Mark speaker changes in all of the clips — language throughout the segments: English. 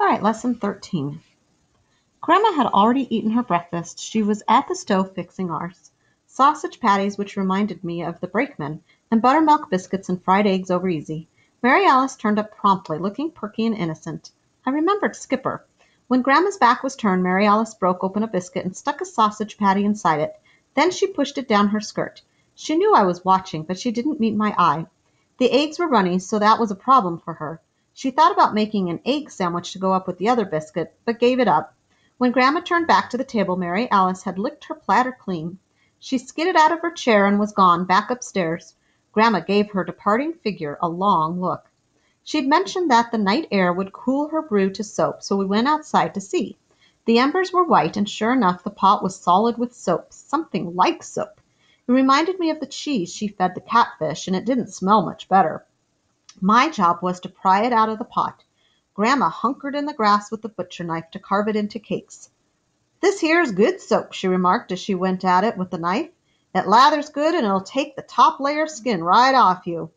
Speaker 1: All right, lesson 13. Grandma had already eaten her breakfast. She was at the stove fixing ours. Sausage patties, which reminded me of the brakeman, and buttermilk biscuits and fried eggs over easy. Mary Alice turned up promptly, looking perky and innocent. I remembered Skipper. When Grandma's back was turned, Mary Alice broke open a biscuit and stuck a sausage patty inside it. Then she pushed it down her skirt. She knew I was watching, but she didn't meet my eye. The eggs were runny, so that was a problem for her. She thought about making an egg sandwich to go up with the other biscuit, but gave it up. When Grandma turned back to the table, Mary Alice had licked her platter clean. She skidded out of her chair and was gone, back upstairs. Grandma gave her departing figure a long look. She'd mentioned that the night air would cool her brew to soap, so we went outside to see. The embers were white, and sure enough the pot was solid with soap, something like soap. It reminded me of the cheese she fed the catfish, and it didn't smell much better. My job was to pry it out of the pot. Grandma hunkered in the grass with the butcher knife to carve it into cakes. "This here's good soap," she remarked as she went at it with the knife. "It lathers good and it'll take the top layer of skin right off you."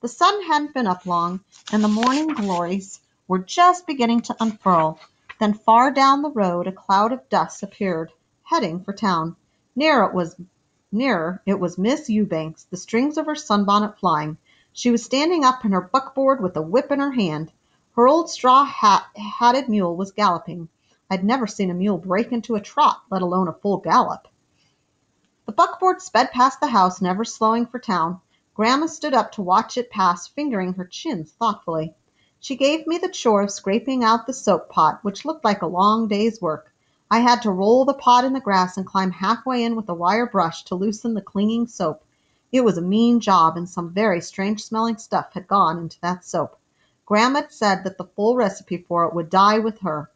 Speaker 1: The sun hadn't been up long, and the morning glories were just beginning to unfurl. Then far down the road a cloud of dust appeared, heading for town. Nearer it was nearer it was Miss Eubanks, the strings of her sunbonnet flying. She was standing up in her buckboard with a whip in her hand. Her old straw hat hatted mule was galloping. I'd never seen a mule break into a trot, let alone a full gallop. The buckboard sped past the house, never slowing for town. Grandma stood up to watch it pass, fingering her chins thoughtfully. She gave me the chore of scraping out the soap pot, which looked like a long day's work. I had to roll the pot in the grass and climb halfway in with a wire brush to loosen the clinging soap. It was a mean job, and some very strange smelling stuff had gone into that soap. Grandma had said that the full recipe for it would die with her.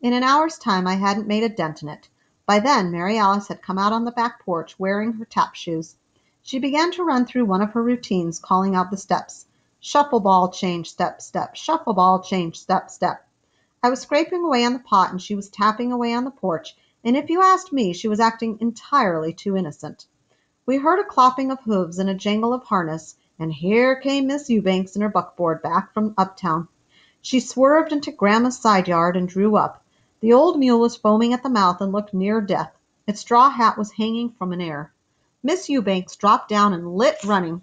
Speaker 1: In an hour's time I hadn't made a dent in it. By then Mary Alice had come out on the back porch, wearing her tap shoes. She began to run through one of her routines, calling out the steps. Shuffle ball, change, step, step. Shuffle ball, change, step, step. I was scraping away on the pot and she was tapping away on the porch, and if you asked me, she was acting entirely too innocent. We heard a clopping of hoofs and a jangle of harness, and here came Miss Eubanks in her buckboard back from uptown. She swerved into Grandma's side yard and drew up. The old mule was foaming at the mouth and looked near death. Its straw hat was hanging from an ear. Miss Eubanks dropped down and lit running.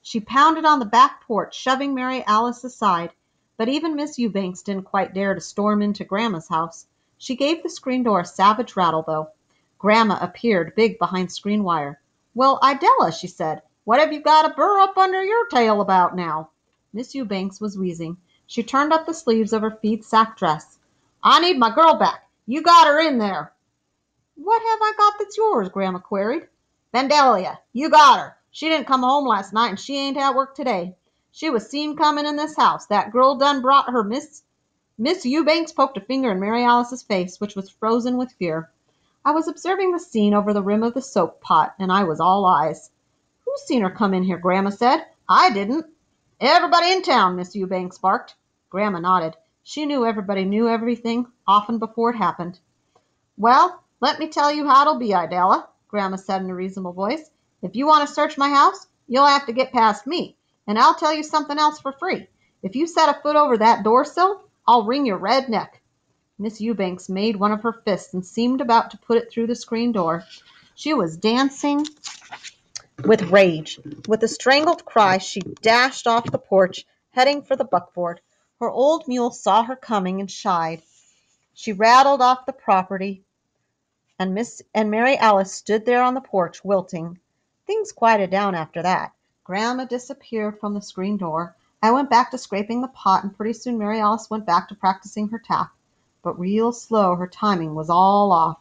Speaker 1: She pounded on the back porch, shoving Mary Alice aside. But even Miss Eubanks didn't quite dare to storm into Grandma's house. She gave the screen door a savage rattle, though. Grandma appeared, big behind screen wire. "Well, Idella," she said, "what have you got a burr up under your tail about now?" Miss Eubanks was wheezing. She turned up the sleeves of her feed sack dress. "I need my girl back. You got her in there." "What have I got that's yours?" Grandma queried. "Vandalia. You got her. She didn't come home last night, and she ain't at work today. She was seen coming in this house. That girl done brought her Miss Miss Eubanks poked a finger in Mary Alice's face, which was frozen with fear. I was observing the scene over the rim of the soap pot, and I was all eyes. "Who's seen her come in here?" Grandma said. "I didn't." "Everybody in town," Miss Eubanks barked. Grandma nodded. She knew everybody knew everything often before it happened. "Well, let me tell you how it'll be, Idella," Grandma said in a reasonable voice. "If you want to search my house, you'll have to get past me. And I'll tell you something else for free. If you set a foot over that door sill, I'll wring your red neck. Miss Eubanks made one of her fists and seemed about to put it through the screen door. She was dancing with rage. With a strangled cry, she dashed off the porch, heading for the buckboard. Her old mule saw her coming and shied. She rattled off the property, and Miss and Mary Alice stood there on the porch, wilting. Things quieted down after that. Grandma disappeared from the screen door. I went back to scraping the pot, and pretty soon Mary Alice went back to practicing her tap but real slow, her timing was all off.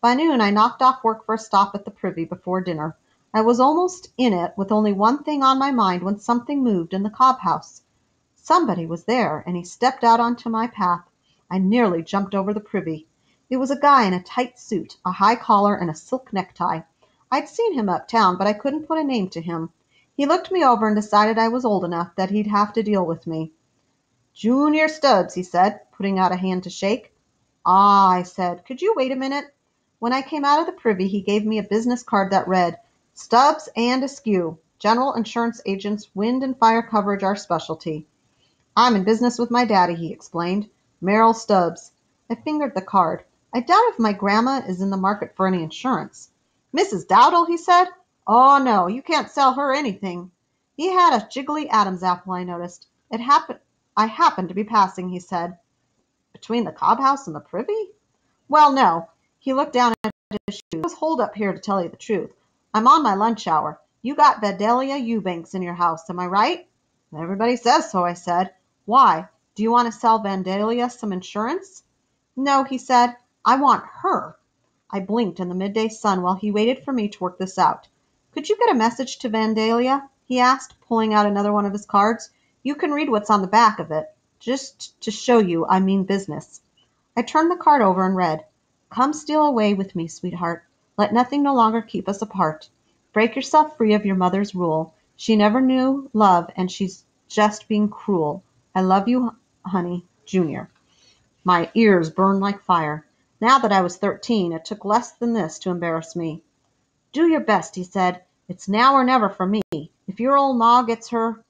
Speaker 1: By noon I knocked off work for a stop at the Privy before dinner. I was almost in it with only one thing on my mind when something moved in the cob house. Somebody was there, and he stepped out onto my path. I nearly jumped over the Privy. It was a guy in a tight suit, a high collar, and a silk necktie. I'd seen him uptown, but I couldn't put a name to him. He looked me over and decided I was old enough that he'd have to deal with me. "Junior Stubbs," he said putting out a hand to shake. "Ah," I said. "Could you wait a minute?" When I came out of the privy he gave me a business card that read: "Stubbs and Askew, General Insurance Agents, Wind and Fire Coverage our specialty." "I'm in business with my daddy," he explained. Merrill Stubbs. I fingered the card. I doubt if my grandma is in the market for any insurance. Mrs. Dowdel, he said. Oh, no, you can't sell her anything. He had a jiggly Adam's apple, I noticed. It happened I happened to be passing, he said. Between the Cobb House and the Privy? Well, no. He looked down at his shoes. I was holed up here to tell you the truth. I'm on my lunch hour. You got Vandalia Eubanks in your house, am I right? Everybody says so, I said. Why? Do you want to sell Vandalia some insurance? No, he said. I want her. I blinked in the midday sun while he waited for me to work this out. Could you get a message to Vandalia? he asked, pulling out another one of his cards. You can read what's on the back of it, just to show you I mean business. I turned the card over and read, Come steal away with me, sweetheart. Let nothing no longer keep us apart. Break yourself free of your mother's rule. She never knew love, and she's just being cruel. I love you, honey, Junior. My ears burned like fire. Now that I was thirteen, it took less than this to embarrass me. Do your best, he said. It's now or never for me. If your old ma gets her,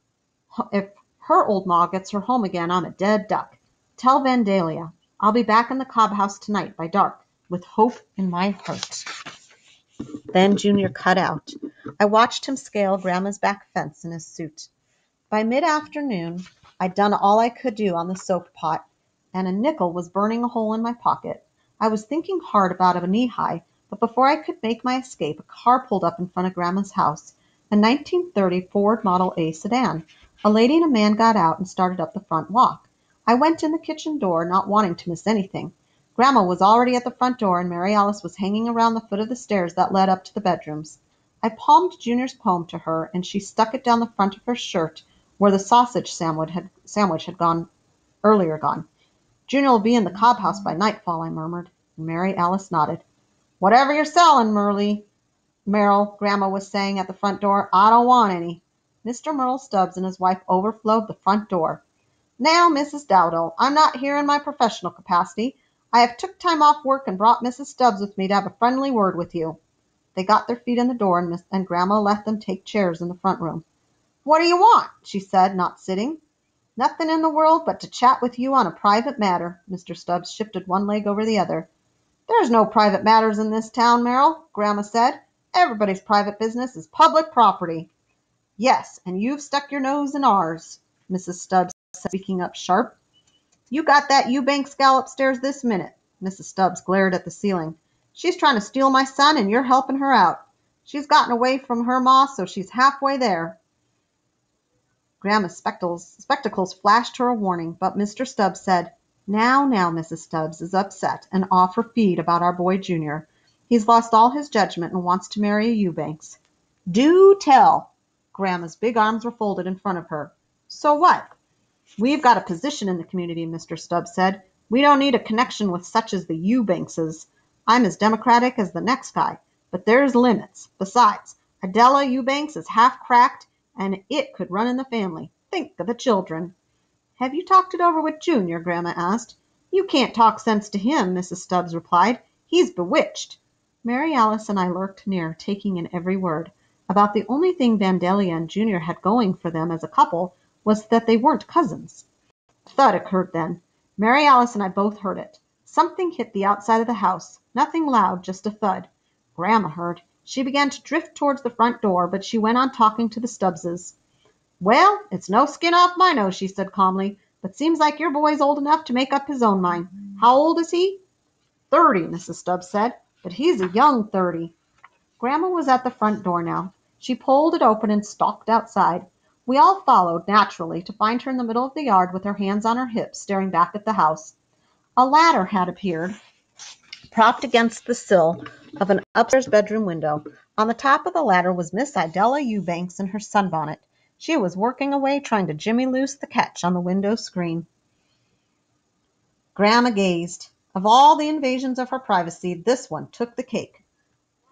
Speaker 1: if her old ma gets her home again, I'm a dead duck. Tell Vandalia I'll be back in the cob house tonight by dark, with hope in my heart. Then Junior cut out. I watched him scale Grandma's back fence in his suit. By mid afternoon, I'd done all I could do on the soap pot, and a nickel was burning a hole in my pocket. I was thinking hard about a knee high, but before I could make my escape, a car pulled up in front of Grandma's house a 1930 Ford Model A sedan. A lady and a man got out and started up the front walk. I went in the kitchen door, not wanting to miss anything. Grandma was already at the front door, and Mary Alice was hanging around the foot of the stairs that led up to the bedrooms. I palmed Junior's poem to her, and she stuck it down the front of her shirt where the sausage sandwich had, sandwich had gone earlier gone. Junior will be in the cob house by nightfall, I murmured, and Mary Alice nodded. Whatever you're selling, Merle, Merrill, Grandma was saying at the front door, I don't want any. Mr. Merle Stubbs and his wife overflowed the front door. Now, Mrs. Dowdel, I'm not here in my professional capacity. I have took time off work and brought Mrs. Stubbs with me to have a friendly word with you. They got their feet in the door, and, Miss, and Grandma let them take chairs in the front room. What do you want? she said, not sitting. Nothing in the world but to chat with you on a private matter. Mr. Stubbs shifted one leg over the other. There's no private matters in this town, Merrill, Grandma said. Everybody's private business is public property. Yes, and you've stuck your nose in ours, Mrs. Stubbs said, speaking up sharp. You got that Eubanks gal upstairs this minute. Mrs. Stubbs glared at the ceiling. She's trying to steal my son, and you're helping her out. She's gotten away from her ma, so she's halfway there. Grandma's spectacles, spectacles flashed her a warning, but Mr. Stubbs said, Now, now, Mrs. Stubbs is upset and off her feed about our boy Junior. He's lost all his judgment and wants to marry a Eubanks. Do tell! Grandma's big arms were folded in front of her. So what? We've got a position in the community, Mr. Stubbs said. We don't need a connection with such as the Eubankses. I'm as democratic as the next guy, but there's limits. Besides, Adela Eubanks is half cracked, and it could run in the family. Think of the children. Have you talked it over with Junior? Grandma asked. You can't talk sense to him, Mrs. Stubbs replied. He's bewitched. Mary Alice and I lurked near, taking in every word. About the only thing Vandalia and Junior had going for them as a couple was that they weren't cousins. Thud occurred then. Mary Alice and I both heard it. Something hit the outside of the house. Nothing loud, just a thud. Grandma heard. She began to drift towards the front door, but she went on talking to the Stubbses. Well, it's no skin off my nose, she said calmly, but seems like your boy's old enough to make up his own mind. How old is he? Thirty, Mrs. Stubbs said, but he's a young thirty. Grandma was at the front door now. She pulled it open and stalked outside. We all followed, naturally, to find her in the middle of the yard with her hands on her hips, staring back at the house. A ladder had appeared, propped against the sill of an upstairs bedroom window. On the top of the ladder was Miss Idella Eubanks in her sunbonnet. She was working away trying to jimmy loose the catch on the window screen. Grandma gazed. Of all the invasions of her privacy, this one took the cake.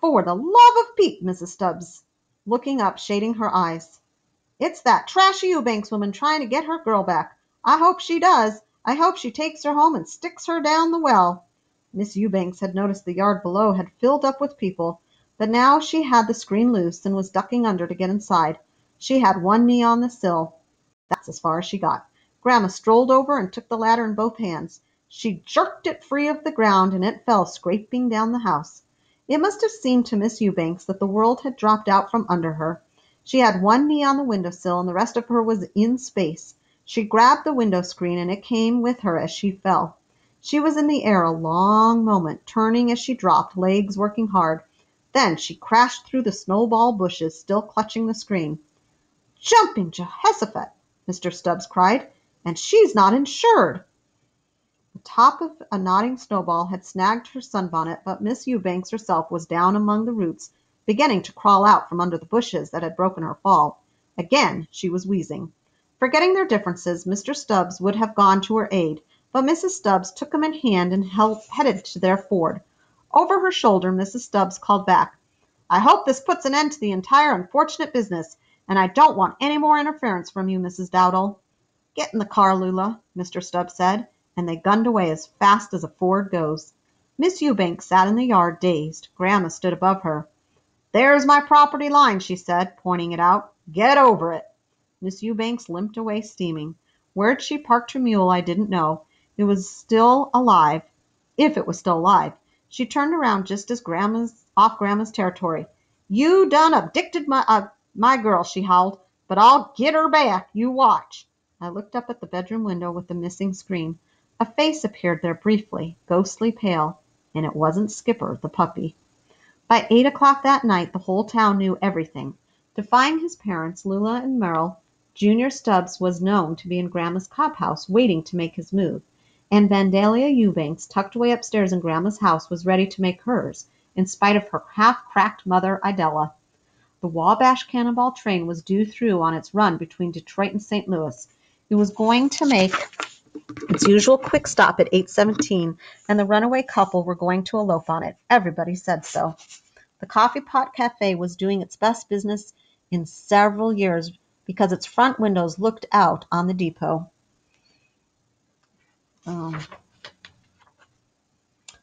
Speaker 1: For the love of Pete, Mrs. Stubbs, looking up, shading her eyes. It's that trashy Eubanks woman trying to get her girl back. I hope she does. I hope she takes her home and sticks her down the well. Miss Eubanks had noticed the yard below had filled up with people, but now she had the screen loose and was ducking under to get inside. She had one knee on the sill. That's as far as she got. Grandma strolled over and took the ladder in both hands. She jerked it free of the ground and it fell scraping down the house. It must have seemed to Miss Eubanks that the world had dropped out from under her. She had one knee on the window sill and the rest of her was in space. She grabbed the window screen and it came with her as she fell. She was in the air a long moment, turning as she dropped, legs working hard. Then she crashed through the snowball bushes, still clutching the screen. "Jumping Jehoshaphat!" Mr. Stubbs cried. "And she's not insured!" Top of a nodding snowball had snagged her sunbonnet, but Miss Eubanks herself was down among the roots, beginning to crawl out from under the bushes that had broken her fall. Again she was wheezing. Forgetting their differences, Mr. Stubbs would have gone to her aid, but Mrs. Stubbs took him in hand and headed to their ford. Over her shoulder Mrs. Stubbs called back, "I hope this puts an end to the entire unfortunate business, and I don't want any more interference from you, Mrs. Dowdel." "Get in the car, Lula," Mr. Stubbs said, and they gunned away as fast as a Ford goes. Miss Eubanks sat in the yard, dazed. Grandma stood above her. "There's my property line," she said, pointing it out. "Get over it." Miss Eubanks limped away steaming. Where'd she parked her mule I didn't know. It was still alive, if it was still alive. She turned around just as grandma's off grandma's territory. "You done abdicted my uh, my girl," she howled, "but I'll git her back. You watch." I looked up at the bedroom window with the missing screen. A face appeared there briefly, ghostly pale, and it wasn't Skipper, the puppy. By eight o'clock that night the whole town knew everything. Defying his parents, Lula and Merle, Junior Stubbs was known to be in Grandma's cob house waiting to make his move, and Vandalia Eubanks, tucked away upstairs in Grandma's house, was ready to make hers, in spite of her half-cracked mother, Idella. The Wabash Cannonball train was due through on its run between Detroit and St. Louis. It was going to make its usual quick stop at 8:17, and the runaway couple were going to elope on it. Everybody said so. The Coffee Pot Cafe was doing its best business in several years because its front windows looked out on the depot. Um,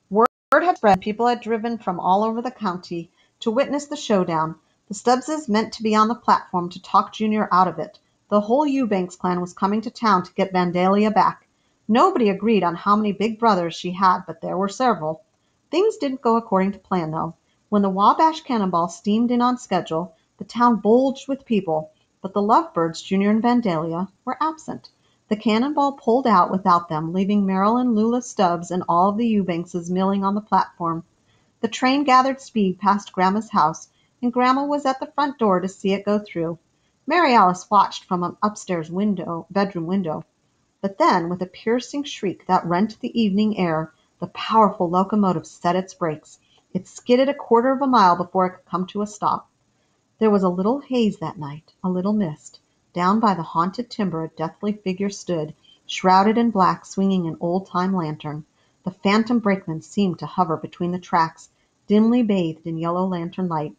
Speaker 1: word had spread. People had driven from all over the county to witness the showdown. The Stubbses meant to be on the platform to talk Junior out of it. The whole Eubanks clan was coming to town to get Vandalia back. Nobody agreed on how many big brothers she had, but there were several. Things didn't go according to plan, though. When the Wabash Cannonball steamed in on schedule, the town bulged with people. But the Lovebirds, Junior and Vandalia, were absent. The Cannonball pulled out without them, leaving and Lula Stubbs and all of the Eubankses milling on the platform. The train gathered speed past Grandma's house, and Grandma was at the front door to see it go through. Mary Alice watched from an upstairs window, bedroom window. But then, with a piercing shriek that rent the evening air, the powerful locomotive set its brakes. It skidded a quarter of a mile before it could come to a stop. There was a little haze that night, a little mist. Down by the haunted timber a deathly figure stood, shrouded in black, swinging an old time lantern. The phantom brakeman seemed to hover between the tracks, dimly bathed in yellow lantern light.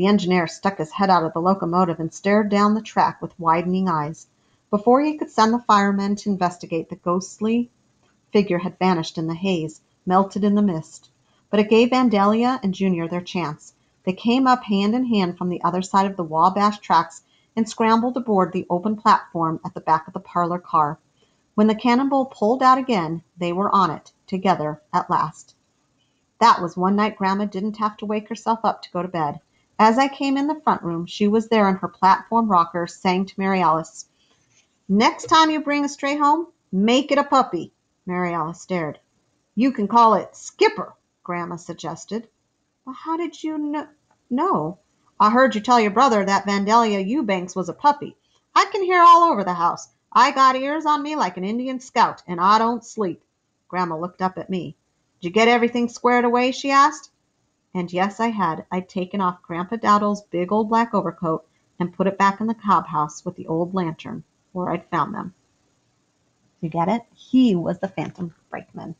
Speaker 1: The engineer stuck his head out of the locomotive and stared down the track with widening eyes. Before he could send the firemen to investigate, the ghostly figure had vanished in the haze, melted in the mist. But it gave Vandalia and Junior their chance. They came up hand in hand from the other side of the Wabash tracks and scrambled aboard the open platform at the back of the parlor car. When the Cannonball pulled out again, they were on it, together, at last. That was one night Grandma didn't have to wake herself up to go to bed. As I came in the front room, she was there in her platform rocker, saying to Mary Alice, Next time you bring a stray home, make it a puppy. Mary Alice stared. You can call it Skipper, Grandma suggested. Well, how did you know? know? I heard you tell your brother that Vandalia Eubanks was a puppy. I can hear all over the house. I got ears on me like an Indian scout, and I don't sleep. Grandma looked up at me. Did you get everything squared away? she asked. And yes, I had. I'd taken off Grandpa Dowdel's big old black overcoat and put it back in the cob house with the old lantern where I'd found them. You get it? He was the phantom brakeman.